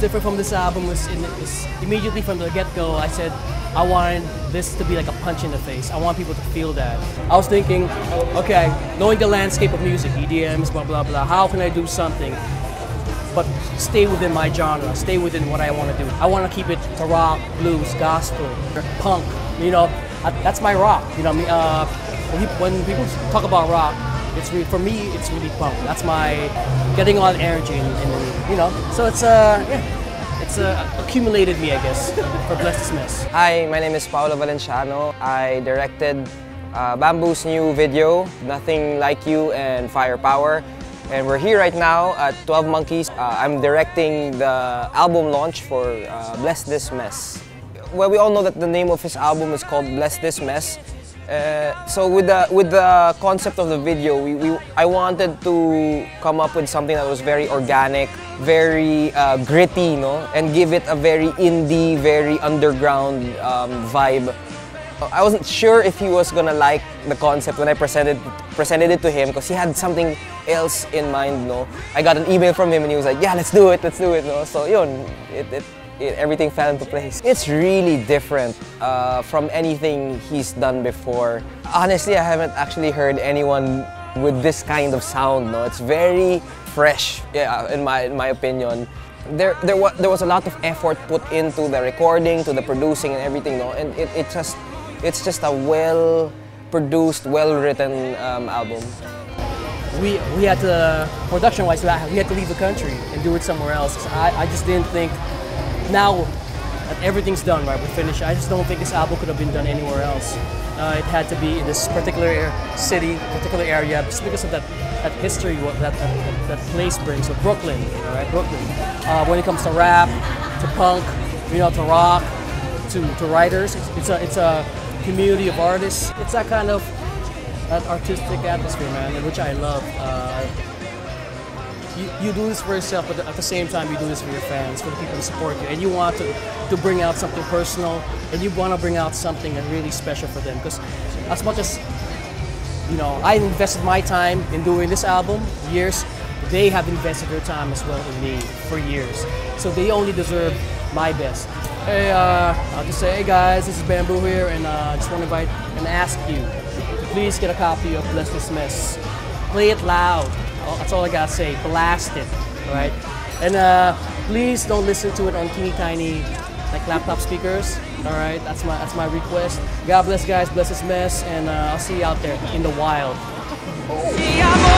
different from this album was, in, is immediately from the get-go, I said I wanted this to be like a punch in the face. I want people to feel that. I was thinking, okay, knowing the landscape of music, EDMs, blah blah blah, how can I do something but stay within my genre, stay within what I want to do. I want to keep it to rock, blues, gospel, punk. You know, that's my rock. You know, uh, when people talk about rock, it's really, for me, it's really punk. That's my getting all energy, and, and you know, so it's uh, yeah, it's uh, accumulated me, I guess, for Bless This Mess. Hi, my name is Paolo Valenciano. I directed uh, Bamboo's new video, Nothing Like You and Firepower. And we're here right now at 12 Monkeys. Uh, I'm directing the album launch for uh, Bless This Mess. Well, we all know that the name of his album is called Bless This Mess. Uh, so with the with the concept of the video, we, we, I wanted to come up with something that was very organic, very uh, gritty, no, and give it a very indie, very underground um, vibe. I wasn't sure if he was gonna like the concept when I presented presented it to him because he had something else in mind, no. I got an email from him and he was like, yeah, let's do it, let's do it, no. So yun, it, it, it everything fell into place. It's really different uh, from anything he's done before. Honestly, I haven't actually heard anyone with this kind of sound, no. It's very fresh, yeah, in my in my opinion there there was there was a lot of effort put into the recording, to the producing and everything, no, and it, it just it's just a well produced, well written um, album. We, we had to, production wise, we had to leave the country and do it somewhere else. I, I just didn't think, now that everything's done, right, we're finished, I just don't think this album could have been done anywhere else. Uh, it had to be in this particular city, particular area, just because of that, that history what that, that, that place brings. So Brooklyn, right, Brooklyn. Uh, when it comes to rap, to punk, you know, to rock, to, to writers, it's, it's a, it's a community of artists. It's that kind of that artistic atmosphere, man, which I love. Uh, you, you do this for yourself, but at the same time, you do this for your fans, for the people who support you, and you want to, to bring out something personal, and you want to bring out something really special for them. Because as much as you know, I invested my time in doing this album, years, they have invested their time as well in me for years. So they only deserve my best. Hey, uh, I'll just say, hey guys, this is Bamboo here, and I uh, just want to invite and ask you to please get a copy of Bless This Mess. Play it loud. That's all I gotta say. Blast it, all right? And uh, please don't listen to it on teeny tiny like laptop speakers. All right, that's my that's my request. God bless, guys. Bless this mess, and uh, I'll see you out there in the wild. Oh.